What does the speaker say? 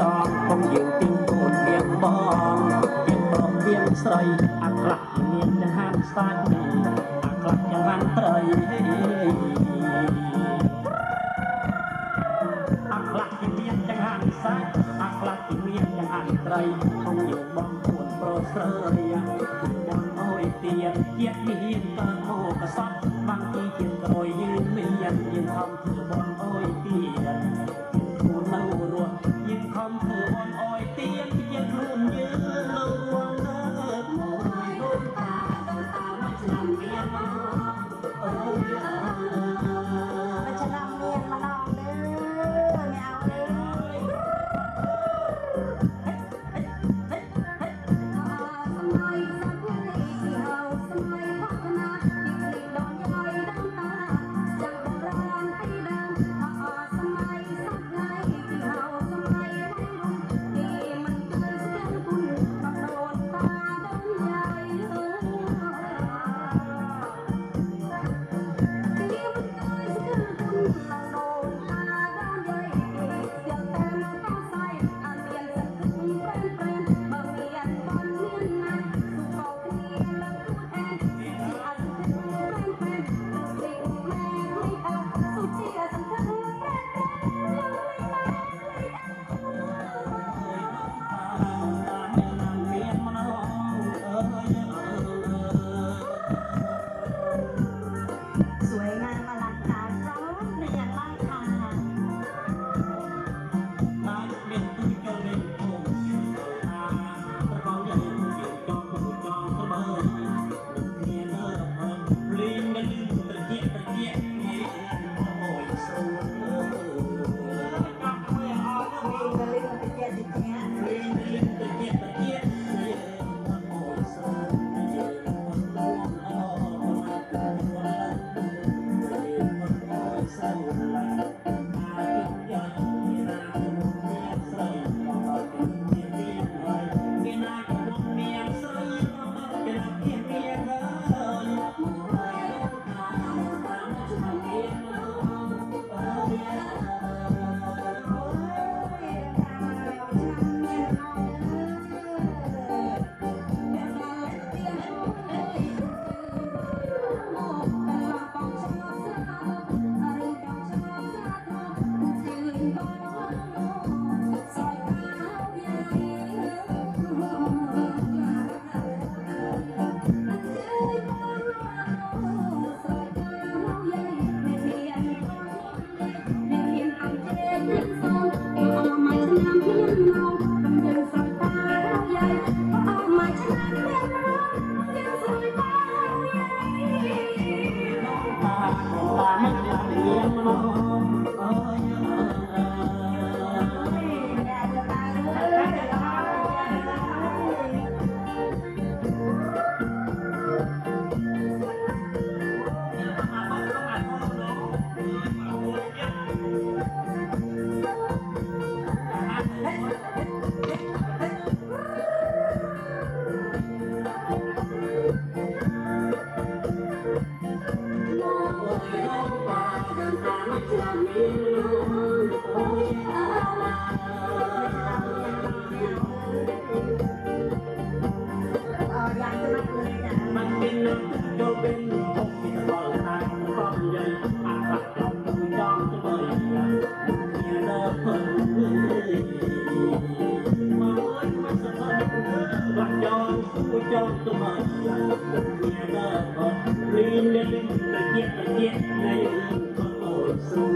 ដងកុំយើងទិញកូននាងបងមានប្រុសមានស្រីអាខ្លះមានចង្ហាន់ស្វាច់អាខ្លះចង្ហាន់ត្រីអាខ្លះគេមានចង្ហាន់សាច់អាខ្លះគេមានចង្ហាន់ត្រីកុំយើងបងខ្លួនប្រុសស្រីយ៉ាងអោយទៀតជាតិនេះកើតមកកសត់ Oh, yeah. cho tôi mời là một nhà đời liên liên liên liên liên liên liên